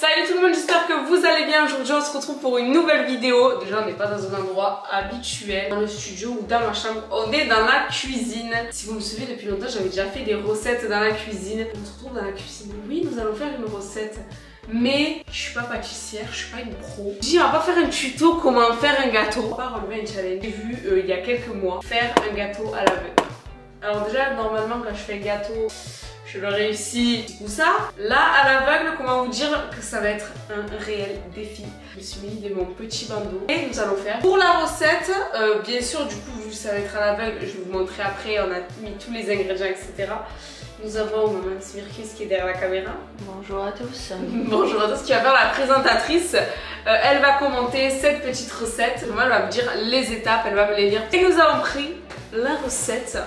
Salut tout le monde, j'espère que vous allez bien. Aujourd'hui on se retrouve pour une nouvelle vidéo. Déjà on n'est pas dans un endroit habituel, dans le studio ou dans ma chambre, on est dans la cuisine. Si vous me suivez depuis longtemps, j'avais déjà fait des recettes dans la cuisine. On se retrouve dans la cuisine. Oui, nous allons faire une recette. Mais je suis pas pâtissière, je suis pas une pro. J'ai dit on va pas faire un tuto comment faire un gâteau. On va relever un challenge. J'ai vu euh, il y a quelques mois faire un gâteau à l'aveugle. Alors déjà normalement quand je fais gâteau je le réussis tout ça. Là, à l'aveugle, comment vous dire que ça va être un réel défi. Je me suis mis de mon petit bandeau et nous allons faire. Pour la recette, euh, bien sûr, du coup, vu que ça va être à l'aveugle, je vais vous montrer après, on a mis tous les ingrédients, etc. Nous avons Maman Smirkis qui est derrière la caméra. Bonjour à tous. Bonjour à tous, qui va faire la présentatrice. Euh, elle va commenter cette petite recette. Moi, elle va me dire les étapes, elle va me les dire. Et nous avons pris la recette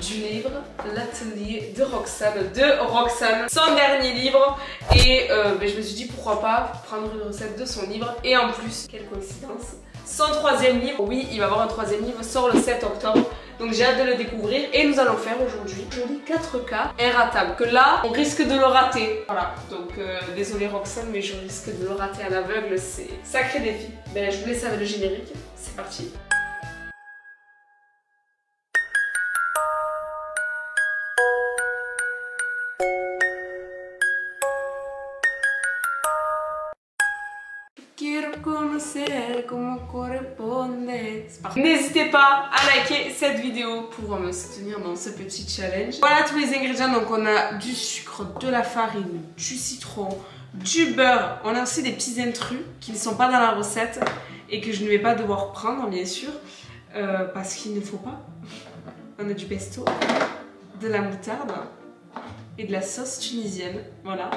du livre L'atelier de Roxane, de Roxane, son dernier livre. Et euh, ben, je me suis dit pourquoi pas prendre une recette de son livre. Et en plus, quelle coïncidence, son troisième livre, oui, il va avoir un troisième livre, sort le 7 octobre. Donc j'ai hâte de le découvrir et nous allons faire aujourd'hui joli 4K inratable. Que là, on risque de le rater. Voilà, donc euh, désolé Roxane, mais je risque de le rater à l'aveugle, c'est sacré défi. Ben, je vous laisse avec le générique, c'est parti. N'hésitez pas à liker cette vidéo pour me soutenir dans ce petit challenge. Voilà tous les ingrédients. Donc on a du sucre, de la farine, du citron, du beurre. On a aussi des petits intrus qui ne sont pas dans la recette et que je ne vais pas devoir prendre bien sûr euh, parce qu'il ne faut pas. On a du pesto, de la moutarde et de la sauce tunisienne. Voilà.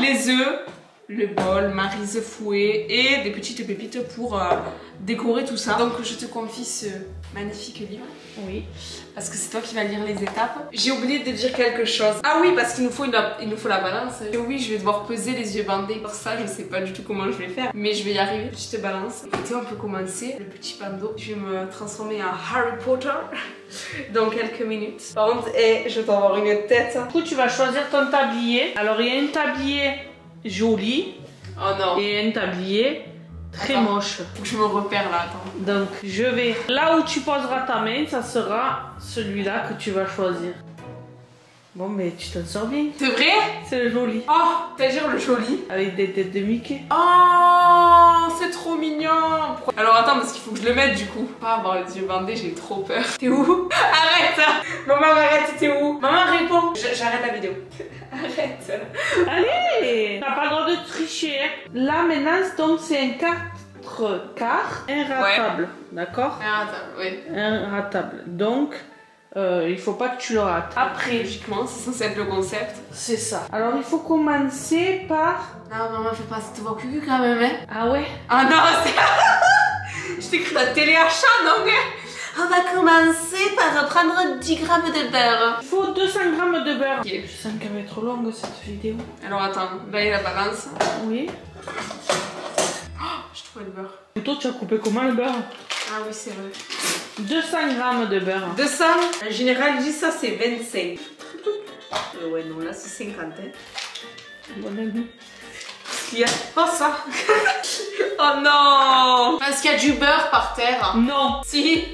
Les œufs, le bol, marise fouet et des petites pépites pour euh, décorer tout ça. Donc je te confie ce magnifique livre. Oui. Parce que c'est toi qui vas lire les étapes. J'ai oublié de dire quelque chose. Ah oui, parce qu'il nous faut il nous faut la balance. Et oui, je vais devoir peser les yeux bandés. Pour ça, je sais pas du tout comment je vais faire. Mais je vais y arriver. Petite balance. Écoutez, on peut commencer. Le petit bandeau. Je vais me transformer en Harry Potter dans quelques minutes. Par contre, et je dois avoir une tête. Du coup, tu vas choisir ton tablier. Alors, il y a un tablier joli Oh non. et un tablier très Attends. moche. Faut que je me repère là, attends. Donc, je vais... Là où tu poseras ta main, ça sera celui-là que tu vas choisir. Bon, mais tu t'en sors bien. C'est vrai? C'est le joli. Oh, t'as dire le joli? Avec des têtes de Mickey. Oh, c'est trop mignon. Alors attends, parce qu'il faut que je le mette du coup. Pas avoir les yeux bandés, j'ai trop peur. T'es où? Arrête Maman, arrête, t'es où? Maman, réponds. J'arrête la vidéo. Arrête. Allez T'as pas le droit de tricher. hein. Là, maintenant, donc, c'est un 4 quarts inratable. D'accord? Ah, attends, oui. Inratable. Donc, euh, il faut pas que tu le rates. Après, logiquement, c'est censé être le concept. C'est ça. Alors, il faut commencer par... Non, maman, fais pas cette voix cucu quand même, hein. Ah ouais? Ah non, c'est... Je t'ai cru la téléachat, non, mais... On va commencer par prendre 10 grammes de beurre. Il faut 200 grammes de beurre. Ok. Je sens qu'elle va être longue, cette vidéo. Alors attends, là il y a la balance. Oui. Je trouve le beurre. Plutôt, tu as coupé comment le beurre? Ah oui, c'est vrai. 200 grammes de beurre. 200, en général, je dis ça, c'est 25. Euh, ouais, non, là, c'est 50. Hein. Bon ami. Il y a pas ça. oh non Parce qu'il y a du beurre par terre. Non. Si.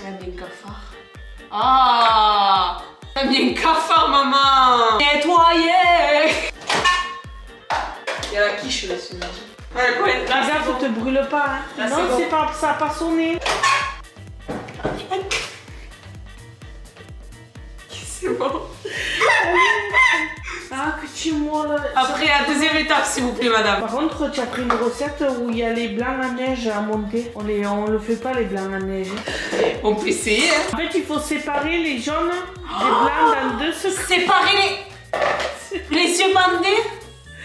Elle a mis un cafard. Ah T'as mis un cafard, maman Nettoyer Il y a la quiche dessus. Ouais, gaffe ne te brûle pas. Hein. Là, non, c'est bon. pas, ça n'a pas sonné. C'est bon. Ah, que tu. Après, la deuxième étape, s'il vous plaît, madame. Par contre, tu as pris une recette où il y a les blancs à neige à monter. On les, on le fait pas les blancs à neige. On peut essayer. hein. En fait, il faut séparer les jaunes des blancs dans deux secondes. Séparer les... les yeux bandés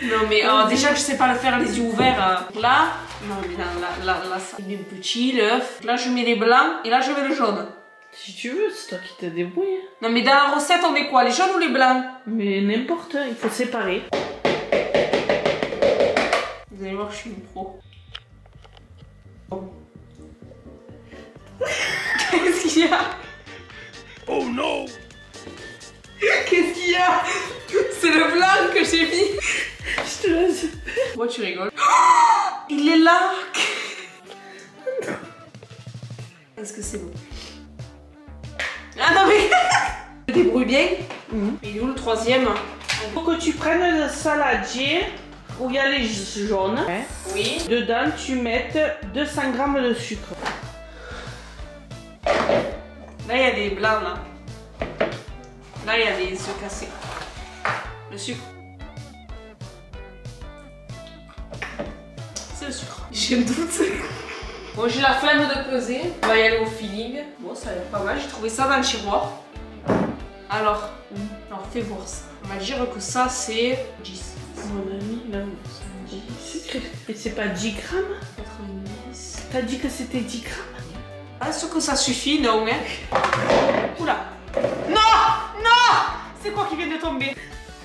Non mais euh, déjà que je sais pas le faire les yeux ouverts. euh, Là, non mais là, là, là, là, ça petit, l'œuf. Là je mets les blancs et là je mets le jaune. Si tu veux, c'est toi qui te débrouilles. Non mais dans la recette on met quoi Les jaunes ou les blancs? Mais n'importe, il faut séparer. Vous allez voir, je suis une pro. Qu'est-ce qu'il y a? Oh no! Qu'est-ce qu'il y a? C'est le blanc que j'ai mis. Je te laisse Pourquoi tu rigoles Il est là Est-ce que c'est bon? Ah non mais débrouille bien. Mhm. Il est où le troisième? Faut que tu prennes le saladier où il y a les jaunes. Oui. Dedans, tu mettes 200 grammes de sucre. Là, il y a des blancs, là. Là, il y a des œufs cassés. Le sucre. J'ai un doute. Bon, j'ai la flemme de peser. On va y aller au feeling. Bon, ça a l'air pas mal. J'ai trouvé ça dans le tiroir. Alors, alors fais voir ça. On va dire que ça, c'est 10. Mon ami, là, c'est 10 sucre. Et c'est pas 10 grammes? 90. T'as dit que c'était 10 grammes? Pas sûr que ça suffit, non, hein? Oula Non Non C'est quoi qui vient de tomber?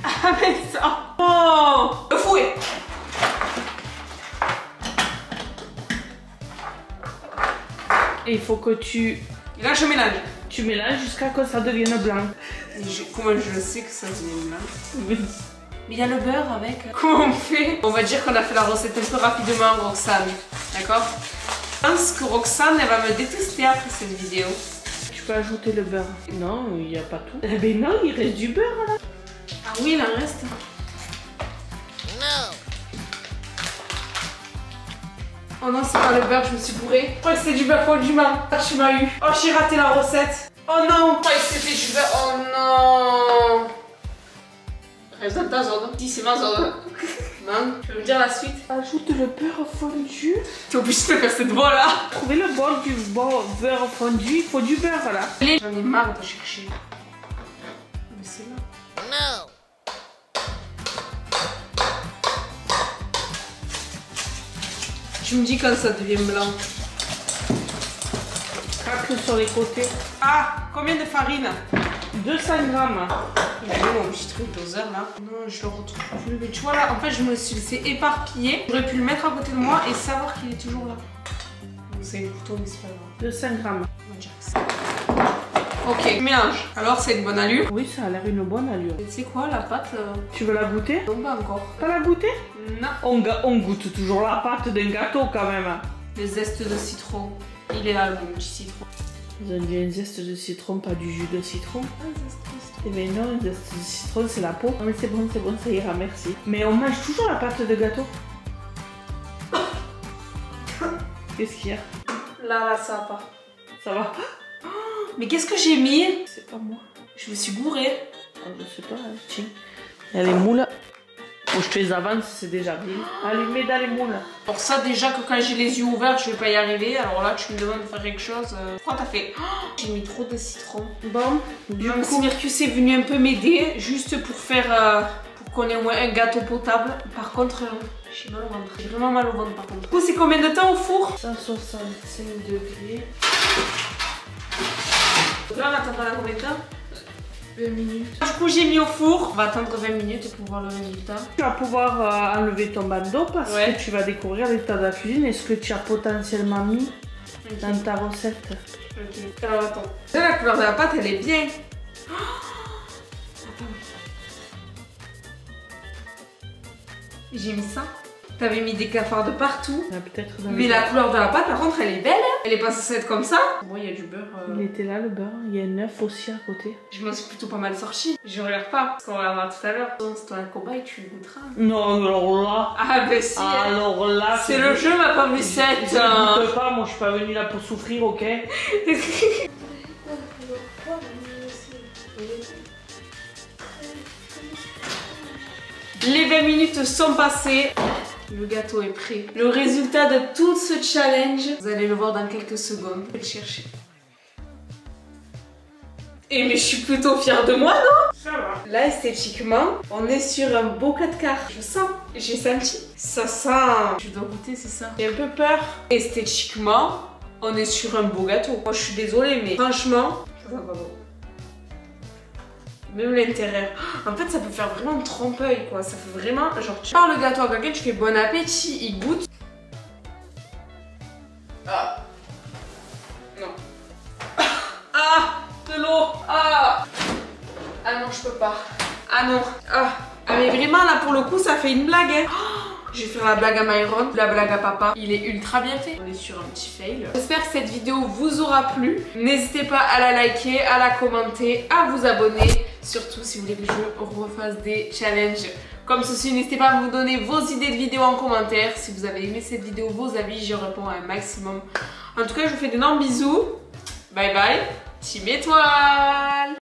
Ah, mais ça Oh Le fouet Et il faut que tu, Et là, je mélange. tu mélanges jusqu'à ce que ça devienne blanc. Je- comment je sais que ça devient blanc Mais il y a le beurre avec. Comment on fait? On va dire qu'on a fait la recette un peu rapidement, Roxane. D'accord? Je pense que Roxane, elle va me détester après cette vidéo. Tu peux ajouter le beurre. Non, il n'y a pas tout. Eh ben non, il reste du beurre là. Ah oui, il en reste. Oh non, c'est pas le beurre, je me suis bourrée. Je crois que c'est du beurre fondiment. Ah, tu m'as eu. Oh, j'ai raté la recette. Oh non, je croyais que c'était du beurre. Oh non. Reste dans ta zone. Si, c'est ma zone. Non, tu veux me dire la suite Ajoute le beurre fondu. T'es obligé de faire cette voix là. Trouver le bol du bon beurre fondu, il faut du beurre là. J'en ai marre de chercher. Mais c'est là. Tu me dis quand ça devient blanc. Craque sur les côtés. Ah, combien de farine? 200 grammes. Il est où mon petit truc doseur là Non, je le retrouve plus. Mais tu vois là, en fait, je me suis laissé éparpiller. J'aurais pu le mettre à côté de moi et savoir qu'il est toujours là. Donc, C'est une couteau, mais c'est pas grave. 200 grammes. On Ok, mélange. Alors, c'est une bonne allure. Oui, ça a l'air une bonne allure. Sais quoi, la pâte euh, Tu veux la goûter? Non, pas encore. Pas la goûter? Non. on, goûte toujours la pâte d'un gâteau quand même. Le zeste de citron. Il est là, le petit citron. Vous avez dit un zeste de citron, pas du jus de citron Ah, zeste de citron. Eh bien non, un zeste de citron, c'est la peau. Non mais c'est bon, c'est bon, ça ira, merci. Mais on mange toujours la pâte de gâteau. Qu'est-ce qu'il y a? Là, là, ça va pas. Ça va Mais qu'est-ce que j'ai mis C'est pas moi. Je me suis bourrée. Ah, je sais pas, tiens. Il y a les moules. Je te les avance, c'est déjà bien. Allez, mets dans les moules. Pour ça, déjà que quand j'ai les yeux ouverts, je vais pas y arriver. Alors là, tu me demandes de faire quelque chose. Pourquoi t'as fait J'ai mis trop de citron. Bon, du Même coup, Mercus est venu un peu m'aider, juste pour faire. euh, pour qu'on ait au moins un gâteau potable. Par contre, euh, j'ai mal au ventre. J'ai vraiment mal au ventre par contre. Du coup, c'est combien de temps au four? 165 degrés. Là, on attendra la combien de temps 20 minutes. Du coup, j'ai mis au four. On va attendre 20 minutes pour voir le résultat. Tu vas pouvoir euh, enlever ton bandeau parce Ouais. que tu vas découvrir l'état de la cuisine et ce que tu as potentiellement mis dans ta recette. Ok. Alors attends. Déjà, la couleur de la pâte, elle est bien. Oh attends. J'ai mis ça. T'avais mis des cafards de partout. Il y en a peut-être dans Mais la couleur de la pâte, par contre, elle est belle. hein. Elle est pas censée être comme ça. Bon, il y a du beurre. euh, Il était là le beurre, il y a un œuf aussi à côté. Je m'en suis plutôt pas mal sortie. Je regarde pas, parce qu'on va la voir tout à l'heure. C'est toi un cobaye, tu goûteras. Non, alors là. Ah, ben si. hein. Alors là, C'est le jeu, ma pomme Je ne goûte pas, moi je suis pas venue là pour souffrir, ok? Les 20 minutes sont passées. Le gâteau est prêt. Le résultat de tout ce challenge, vous allez le voir dans quelques secondes. Je vais le chercher. Et mais je suis plutôt fière de moi, non? Ça va. Là, esthétiquement, on est sur un beau 4 quarts. Je sens, j'ai senti. Ça sent. Je dois goûter, c'est ça. J'ai un peu peur. Esthétiquement, on est sur un beau gâteau. Moi, je suis désolée, mais franchement, ça sent pas bon. Même l'intérieur. En fait, ça peut faire vraiment trompe-œil, quoi. Ça fait vraiment. Genre, tu parles le gâteau à quelqu'un, tu fais bon appétit, il goûte. Ah. Non. Ah De l'eau Ah Ah non, je peux pas. Ah non. Ah. Ah, mais vraiment, là, pour le coup, ça fait une blague, hein. Je vais faire la blague à Myron, la blague à papa. Il est ultra bien fait. On est sur un petit fail. J'espère que cette vidéo vous aura plu. N'hésitez pas à la liker, à la commenter, à vous abonner. Surtout si vous voulez que je refasse des challenges comme ceci. N'hésitez pas à vous donner vos idées de vidéos en commentaire. Si vous avez aimé cette vidéo, vos avis, j'y réponds un maximum. En tout cas, je vous fais d'énormes bisous. Bye bye, team étoile